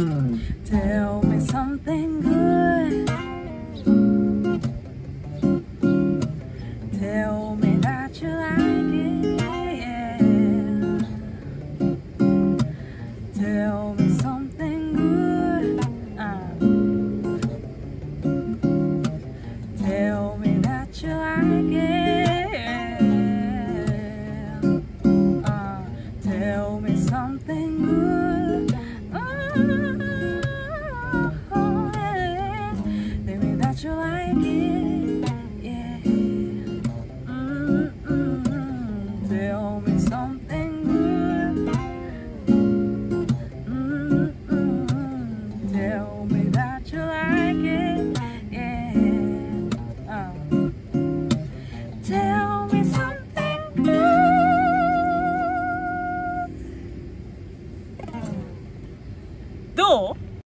Tell me something good. Tell me that you like it. Yeah. Tell me something That you like it. Yeah. Mm-mm. Tell me something good. Mm-mm. Tell me that